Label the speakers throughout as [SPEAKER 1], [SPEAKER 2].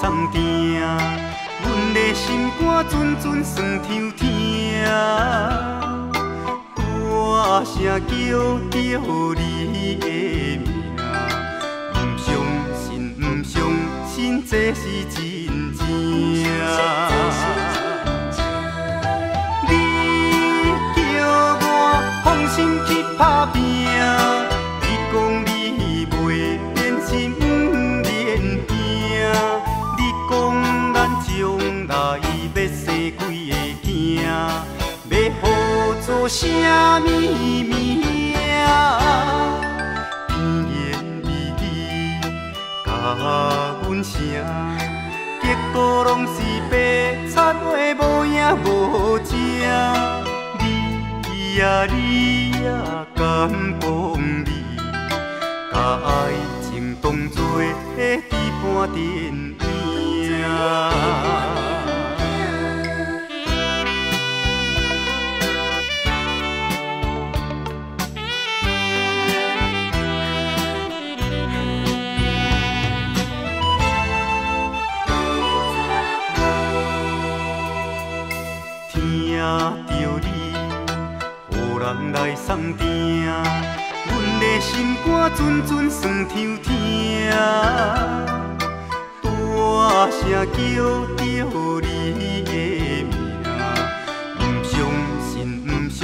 [SPEAKER 1] 送定，阮的心肝阵阵酸抽疼。歌声叫着你的名，不相信，不相信这是真正。你叫我放心去打拼，你讲你袂变心变来要生几个囝，要好做啥物名？甜言蜜语甲阮声，结果拢是白贼话无影无迹。你呀你呀，敢讲你甲爱情当作伫半电影？你有人来送定，阮的心肝阵阵酸抽疼。大声叫着你的名，不相信，不相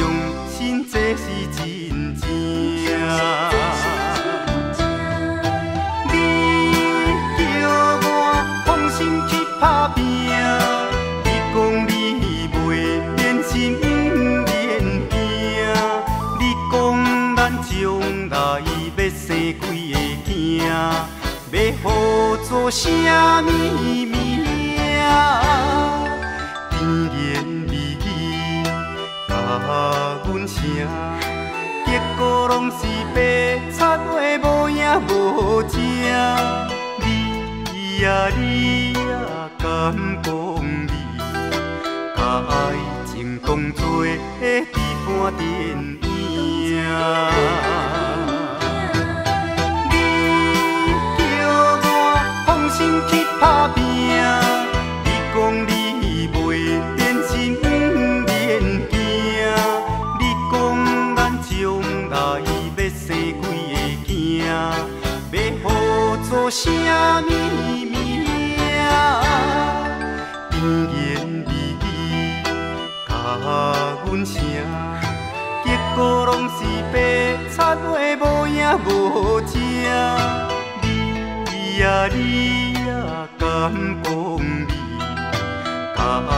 [SPEAKER 1] 要好做啥物名？甜言蜜语甲阮声。结果拢是白贼话无影无迹。你呀你呀，敢讲你甲爱情当作伫半电影？去打拼，你讲你袂变心变惊，你讲咱将来要生几个囝，要好做啥物名？甜言蜜语甲阮声，结果拢是白贼话无影无迹。你呀你也，敢讲你把爱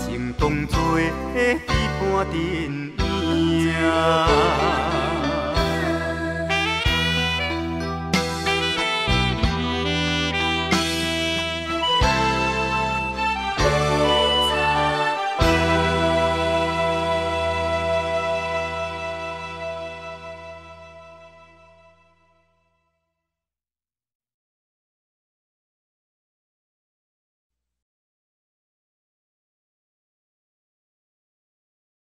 [SPEAKER 1] 情当作彼半电影？